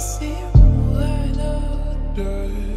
see light.